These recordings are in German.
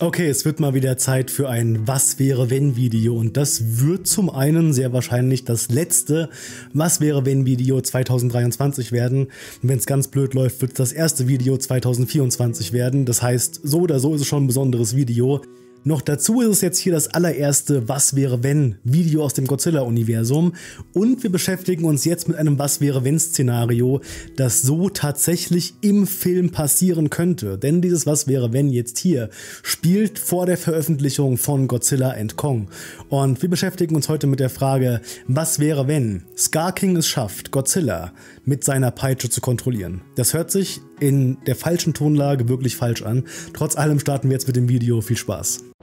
Okay, es wird mal wieder Zeit für ein Was wäre wenn Video und das wird zum einen sehr wahrscheinlich das letzte Was wäre wenn Video 2023 werden. Wenn es ganz blöd läuft, wird es das erste Video 2024 werden. Das heißt, so oder so ist es schon ein besonderes Video. Noch dazu ist es jetzt hier das allererste Was wäre wenn Video aus dem Godzilla-Universum und wir beschäftigen uns jetzt mit einem Was wäre wenn Szenario, das so tatsächlich im Film passieren könnte. Denn dieses Was wäre wenn jetzt hier spielt vor der Veröffentlichung von Godzilla and Kong. Und wir beschäftigen uns heute mit der Frage, was wäre wenn Scar King es schafft, Godzilla mit seiner Peitsche zu kontrollieren. Das hört sich in der falschen Tonlage wirklich falsch an. Trotz allem starten wir jetzt mit dem Video. Viel Spaß.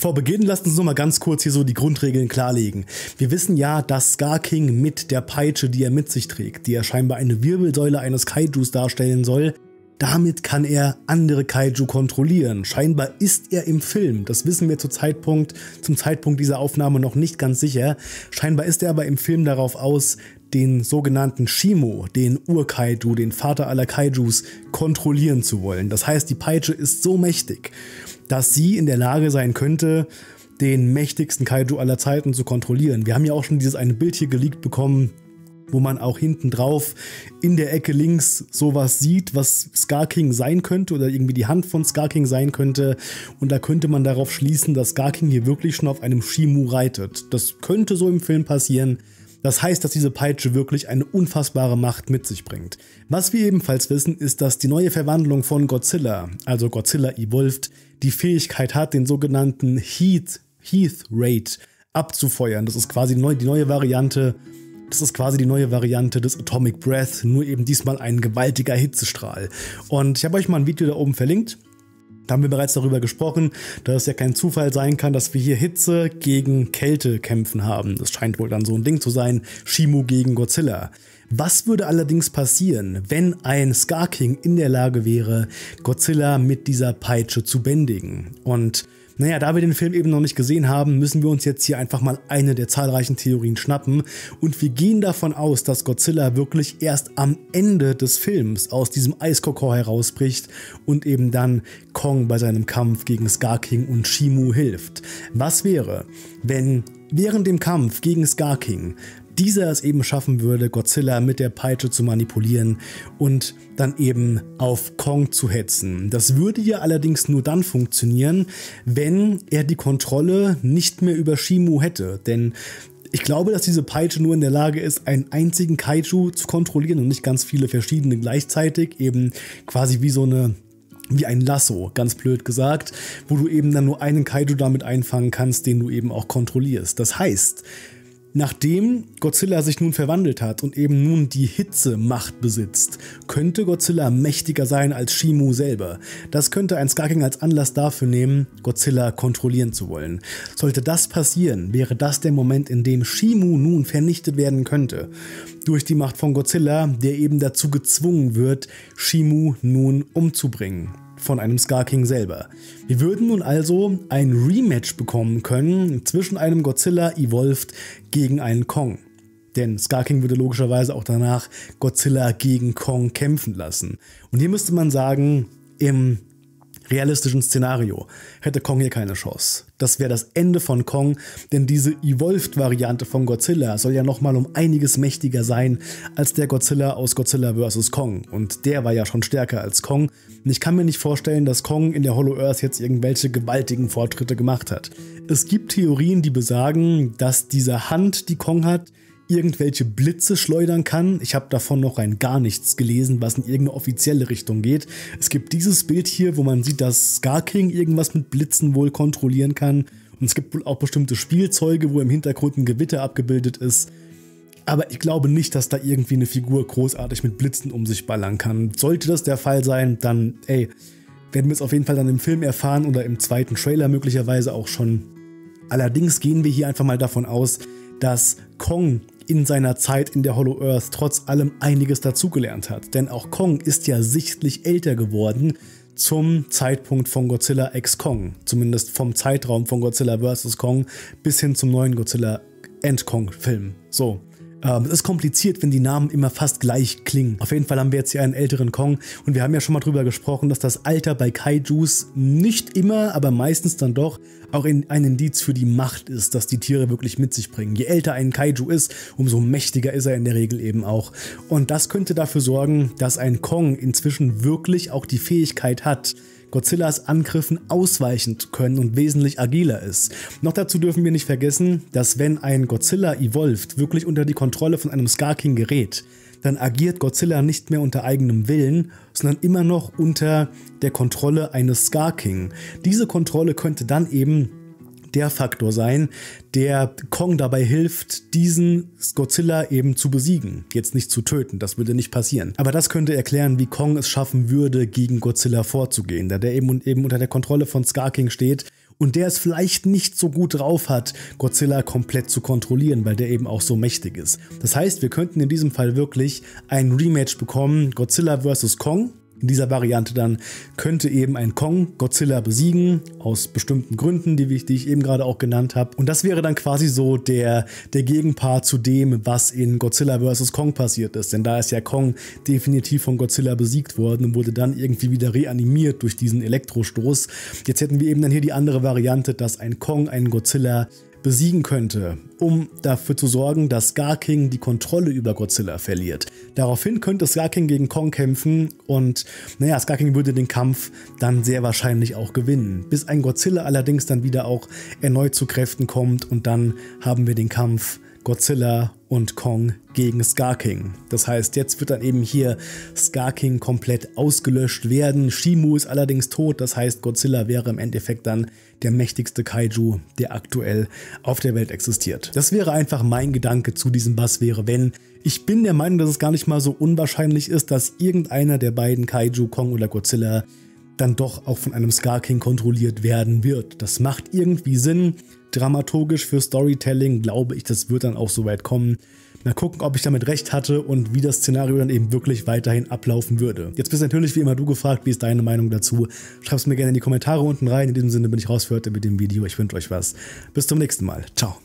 Vor Beginn lasst uns noch mal ganz kurz hier so die Grundregeln klarlegen. Wir wissen ja, dass Scar King mit der Peitsche, die er mit sich trägt, die er scheinbar eine Wirbelsäule eines Kaijus darstellen soll, damit kann er andere Kaiju kontrollieren. Scheinbar ist er im Film. Das wissen wir zu Zeitpunkt, zum Zeitpunkt dieser Aufnahme noch nicht ganz sicher. Scheinbar ist er aber im Film darauf aus, den sogenannten Shimo, den Ur-Kaiju, den Vater aller Kaijus, kontrollieren zu wollen. Das heißt, die Peitsche ist so mächtig, dass sie in der Lage sein könnte, den mächtigsten Kaiju aller Zeiten zu kontrollieren. Wir haben ja auch schon dieses eine Bild hier geleakt bekommen, wo man auch hinten drauf in der Ecke links sowas sieht, was Scar King sein könnte oder irgendwie die Hand von Scar King sein könnte. Und da könnte man darauf schließen, dass Scar King hier wirklich schon auf einem Shimu reitet. Das könnte so im Film passieren. Das heißt, dass diese Peitsche wirklich eine unfassbare Macht mit sich bringt. Was wir ebenfalls wissen, ist, dass die neue Verwandlung von Godzilla, also Godzilla Evolved, die Fähigkeit hat, den sogenannten Heat, Heath Rate abzufeuern. Das ist quasi die die neue Variante das ist quasi die neue Variante des Atomic Breath, nur eben diesmal ein gewaltiger Hitzestrahl. Und ich habe euch mal ein Video da oben verlinkt. Da haben wir bereits darüber gesprochen, dass es ja kein Zufall sein kann, dass wir hier Hitze gegen Kälte kämpfen haben. Das scheint wohl dann so ein Ding zu sein. Shimu gegen Godzilla. Was würde allerdings passieren, wenn ein Scar King in der Lage wäre, Godzilla mit dieser Peitsche zu bändigen? Und naja, da wir den Film eben noch nicht gesehen haben, müssen wir uns jetzt hier einfach mal eine der zahlreichen Theorien schnappen und wir gehen davon aus, dass Godzilla wirklich erst am Ende des Films aus diesem Eiskokor herausbricht und eben dann Kong bei seinem Kampf gegen Scar King und Shimu hilft. Was wäre, wenn während dem Kampf gegen Scar King dieser es eben schaffen würde, Godzilla mit der Peitsche zu manipulieren und dann eben auf Kong zu hetzen. Das würde ja allerdings nur dann funktionieren, wenn er die Kontrolle nicht mehr über Shimu hätte. Denn ich glaube, dass diese Peitsche nur in der Lage ist, einen einzigen Kaiju zu kontrollieren und nicht ganz viele verschiedene gleichzeitig. Eben quasi wie so eine wie ein Lasso, ganz blöd gesagt, wo du eben dann nur einen Kaiju damit einfangen kannst, den du eben auch kontrollierst. Das heißt, Nachdem Godzilla sich nun verwandelt hat und eben nun die Hitzemacht besitzt, könnte Godzilla mächtiger sein als Shimu selber. Das könnte ein Skarking als Anlass dafür nehmen, Godzilla kontrollieren zu wollen. Sollte das passieren, wäre das der Moment, in dem Shimu nun vernichtet werden könnte. Durch die Macht von Godzilla, der eben dazu gezwungen wird, Shimu nun umzubringen von einem Scar King selber. Wir würden nun also ein Rematch bekommen können zwischen einem Godzilla Evolved gegen einen Kong. Denn Scar King würde logischerweise auch danach Godzilla gegen Kong kämpfen lassen. Und hier müsste man sagen, im realistischen Szenario hätte Kong hier keine Chance. Das wäre das Ende von Kong, denn diese Evolved-Variante von Godzilla soll ja nochmal um einiges mächtiger sein als der Godzilla aus Godzilla vs. Kong. Und der war ja schon stärker als Kong. Und ich kann mir nicht vorstellen, dass Kong in der Hollow Earth jetzt irgendwelche gewaltigen Fortschritte gemacht hat. Es gibt Theorien, die besagen, dass diese Hand, die Kong hat, irgendwelche Blitze schleudern kann. Ich habe davon noch rein gar nichts gelesen, was in irgendeine offizielle Richtung geht. Es gibt dieses Bild hier, wo man sieht, dass Scar King irgendwas mit Blitzen wohl kontrollieren kann. Und es gibt auch bestimmte Spielzeuge, wo im Hintergrund ein Gewitter abgebildet ist. Aber ich glaube nicht, dass da irgendwie eine Figur großartig mit Blitzen um sich ballern kann. Sollte das der Fall sein, dann, ey, werden wir es auf jeden Fall dann im Film erfahren oder im zweiten Trailer möglicherweise auch schon. Allerdings gehen wir hier einfach mal davon aus, dass Kong in seiner Zeit in der Hollow Earth trotz allem einiges dazugelernt hat. Denn auch Kong ist ja sichtlich älter geworden zum Zeitpunkt von Godzilla X Kong. Zumindest vom Zeitraum von Godzilla vs. Kong bis hin zum neuen Godzilla Endkong-Film. So. Ähm, es ist kompliziert, wenn die Namen immer fast gleich klingen. Auf jeden Fall haben wir jetzt hier einen älteren Kong und wir haben ja schon mal drüber gesprochen, dass das Alter bei Kaijus nicht immer, aber meistens dann doch auch in ein Indiz für die Macht ist, dass die Tiere wirklich mit sich bringen. Je älter ein Kaiju ist, umso mächtiger ist er in der Regel eben auch. Und das könnte dafür sorgen, dass ein Kong inzwischen wirklich auch die Fähigkeit hat, Godzillas Angriffen ausweichen zu können und wesentlich agiler ist. Noch dazu dürfen wir nicht vergessen, dass wenn ein Godzilla evolved wirklich unter die Kontrolle von einem Scar King gerät, dann agiert Godzilla nicht mehr unter eigenem Willen, sondern immer noch unter der Kontrolle eines Scar King. Diese Kontrolle könnte dann eben der Faktor sein, der Kong dabei hilft, diesen Godzilla eben zu besiegen. Jetzt nicht zu töten, das würde nicht passieren. Aber das könnte erklären, wie Kong es schaffen würde, gegen Godzilla vorzugehen, da der eben, eben unter der Kontrolle von Scar King steht und der es vielleicht nicht so gut drauf hat, Godzilla komplett zu kontrollieren, weil der eben auch so mächtig ist. Das heißt, wir könnten in diesem Fall wirklich ein Rematch bekommen, Godzilla vs. Kong, in dieser Variante dann könnte eben ein Kong Godzilla besiegen, aus bestimmten Gründen, die ich, die ich eben gerade auch genannt habe. Und das wäre dann quasi so der, der Gegenpart zu dem, was in Godzilla vs. Kong passiert ist. Denn da ist ja Kong definitiv von Godzilla besiegt worden und wurde dann irgendwie wieder reanimiert durch diesen Elektrostoß. Jetzt hätten wir eben dann hier die andere Variante, dass ein Kong einen Godzilla besiegen könnte, um dafür zu sorgen, dass Scar King die Kontrolle über Godzilla verliert. Daraufhin könnte Scar King gegen Kong kämpfen und naja, Scar King würde den Kampf dann sehr wahrscheinlich auch gewinnen. Bis ein Godzilla allerdings dann wieder auch erneut zu Kräften kommt und dann haben wir den Kampf Godzilla und Kong gegen Scar King. Das heißt, jetzt wird dann eben hier Scar King komplett ausgelöscht werden. Shimu ist allerdings tot, das heißt, Godzilla wäre im Endeffekt dann der mächtigste Kaiju, der aktuell auf der Welt existiert. Das wäre einfach mein Gedanke zu diesem Was wäre wenn. Ich bin der Meinung, dass es gar nicht mal so unwahrscheinlich ist, dass irgendeiner der beiden Kaiju, Kong oder Godzilla, dann doch auch von einem Scar King kontrolliert werden wird. Das macht irgendwie Sinn. Dramaturgisch für Storytelling glaube ich, das wird dann auch so weit kommen. Mal gucken, ob ich damit recht hatte und wie das Szenario dann eben wirklich weiterhin ablaufen würde. Jetzt bist natürlich wie immer du gefragt, wie ist deine Meinung dazu? Schreib es mir gerne in die Kommentare unten rein. In diesem Sinne bin ich raus für heute mit dem Video. Ich wünsche euch was. Bis zum nächsten Mal. Ciao.